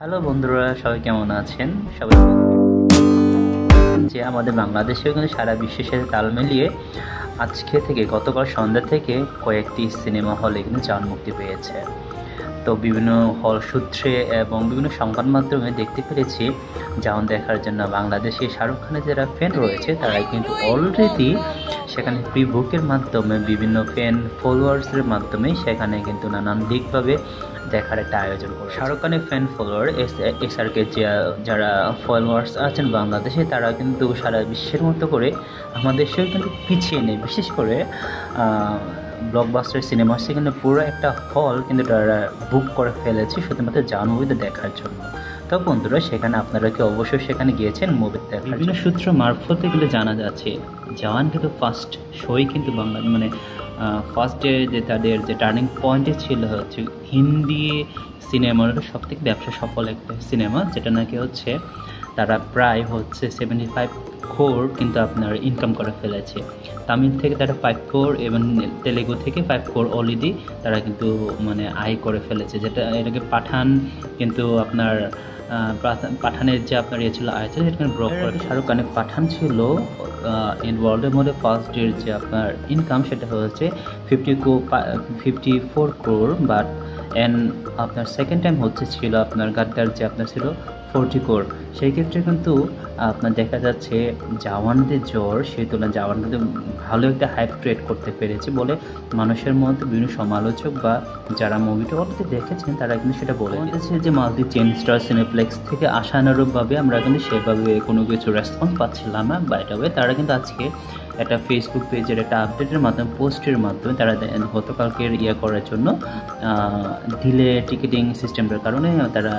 Hello বন্ধুরা, সবাই কেমন আছেন? সবাই যে আমাদের বাংলাদেশেও কিন্তু সারা বিশ্বের সাথে তাল মিলিয়ে আজকে থেকে গতকাল সন্ধ্যা থেকে কয়েকটি সিনেমা হলে কিন্তু যান মুক্তি পেয়েছে। তো বিভিন্ন হল সূত্রে এবং বিভিন্ন সংবাদ মাধ্যমে দেখতে পেরেছি যেমন দেখার জন্য বাংলাদেশে শাহরুখ খানের যারা ফ্যান রয়েছে তারা কিন্তু অলরেডি সেখানে প্রি বুকের মাধ্যমে, বিভিন্ন ফ্যান ফলোয়ার্সের মাধ্যমে সেখানে কিন্তু নানান দিকভাবে দেখার একটা আয়োজন করে শাহরুখ খানের fan follower S S R K যারা ফলোয়ার্স আছেন বাংলাদেশে তারা কিন্তু সারা বিশ্বের মতো করে আমাদের দেশেও কিন্তু পিছিয়ে নেই। বিশেষ করে ব্লকবাস্টার সিনেমা সেখানে পুরো একটা হল কিন্তু তারা বুক করে ফেলেছে শুধুমাত্র জান মুভিতে দেখার জন্য। তো বন্ধুরা সেখানে আপনারা কি অবশ্যই সেখানে গিয়েছেন? মুভি দেখার বিভিন্ন সূত্র মারফত কিন্তু জানা যাচ্ছে জওয়ান কিন্তু ফার্স্ট শোই কিন্তু বাংলা মানে ফার্স্টে যে তাদের যে টার্নিং পয়েন্টে ছিল হচ্ছে হিন্দি সিনেমার সব থেকে ব্যবসা সফল একটা সিনেমা, যেটা নাকি হচ্ছে তারা প্রায় হচ্ছে সেভেন্টি ফাইভ ফোর কিন্তু আপনার ইনকাম করে ফেলেছে। তামিল থেকে তারা ফাইভ কোর এবং তেলেগু থেকে ফাইভ কোর অলরেডি তারা কিন্তু মানে আয় করে ফেলেছে, যেটা এটাকে পাঠান কিন্তু আপনার পাঠানের যে আপনার ইয়ে ছিল, আয় ছিল, সেটা ব্রক করে শাহরুখ খানের পাঠান ছিল ইন ওয়ার্ল্ডের মধ্যে ফার্স্ট ডের যে আপনার ইনকাম সেটা হচ্ছে fifty fifty four crore but and আপনার সেকেন্ড টাইম হচ্ছে ছিল আপনার গাদ্দার যে আপনার ছিল ফোরটি কোর। সেই ক্ষেত্রে কিন্তু আপনার দেখা যাচ্ছে জাওয়ানদের জ্বর সেই তুলনায় জাওয়ান কিন্তু ভালো একটা হাইপ ক্রিয়েট করতে পেরেছে বলে মানুষের মধ্যে বিভিন্ন সমালোচক বা যারা মুভিটা অলরেডি দেখেছেন তারা কিন্তু সেটা বলে দিয়েছে যে মাল্টি চেন স্টার সিনেপ্লেক্স থেকে আশানুরূপভাবে আমরা কিন্তু সেভাবে কোনো কিছু রেসপন্স পাচ্ছিলাম না। বাইট ওয়ে তারা কিন্তু আজকে একটা ফেসবুক পেজের একটা আপডেটের মাধ্যমে পোস্টের মাধ্যমে তারা গতকালকের ইয়ে করার জন্য ডিলে টিকিটিং সিস্টেমটার কারণে তারা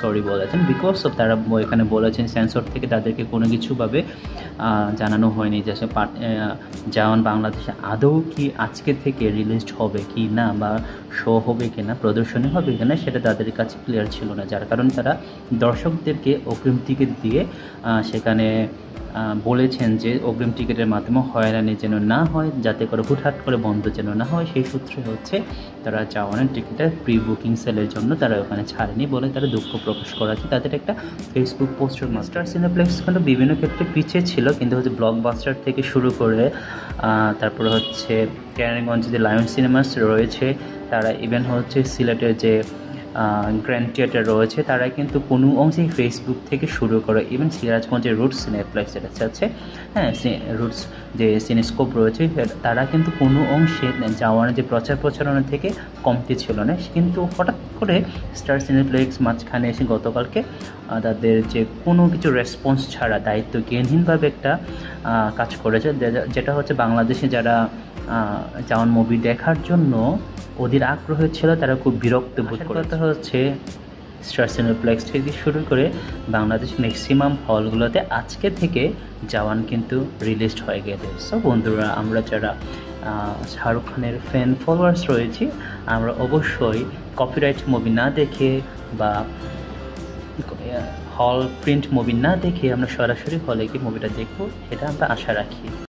সরি বলেছেন। বিকজ অফ তারা এখানে বলেছেন সেন্সর থেকে তাদেরকে কোনো কিছুভাবে জানানো হয়নি যে যেমন বাংলাদেশে আদৌ কি আজকে থেকে রিলিজড হবে কি না বা শো হবে কি না, প্রদর্শনী হবে কি না, সেটা তাদের কাছে ক্লিয়ার ছিল না। যার কারণে তারা দর্শকদেরকে অগ্রিম টিকিট দিয়ে সেখানে বলেছেন যে অগ্রিম টিকিটের মাধ্যমে হয়রানি যেন না হয়, যাতে করে হুটহাট করে বন্ধ যেন না হয়, সেই সূত্রে হচ্ছে তারা চাওয়ানের টিকিটটা প্রি বুকিং সেলের জন্য তারা ওখানে ছাড়েনি বলে তারা দুঃখ প্রকাশ করেছে। তাদের একটা ফেসবুক পোস্টার মাস্টার সিনেপ্লেক্স কিন্তু বিভিন্ন ক্ষেত্রে পিছিয়ে ছিল, কিন্তু হচ্ছে ব্লকবাস্টার থেকে শুরু করে তারপরে হচ্ছে কেরানীগঞ্জে যে লায়ন সিনেমাস রয়েছে, তারা ইভেন হচ্ছে সিলেটের যে গ্র্যান্ড থিয়েটার রয়েছে। তারা কিন্তু কোনো অংশেই ফেসবুক থেকে শুরু করে ইভেন সিরাজগঞ্জের রুটস সিনেপ্লেক্স যেটা আছে হ্যাঁ রুটস যে সিনেস্কোপ রয়েছে তারা কিন্তু কোনো অংশে যাওয়ার যে প্রচার প্রচারণা থেকে কমতি ছিল না। কিন্তু হঠাৎ করে স্টার সিনেপ্লেক্স মাঝখানে এসে গতকালকে তাদের যে কোনো কিছু রেসপন্স ছাড়া দায়িত্ব জ্ঞানহীনভাবে একটা কাজ করেছে। যেটা হচ্ছে বাংলাদেশে যারা যেমন মুভি দেখার জন্য ওদের আগ্রহ ছিল তারা খুব বিরক্ত বোধ করতে হচ্ছে স্টার সিনেপ্লেক্স থেকে শুরু করে বাংলাদেশ ম্যাক্সিমাম হলগুলোতে আজকে থেকে জওয়ান কিন্তু রিলিজড হয়ে গেছে। সো বন্ধুরা আমরা যারা শাহরুখ খানের ফ্যান ফলোয়ার্স রয়েছি, আমরা অবশ্যই কপিরাইট মুভি না দেখে বা হল প্রিন্ট মুভি না দেখে আমরা সরাসরি হলে গিয়ে মুভিটা দেখব, সেটা আমরা আশা রাখি।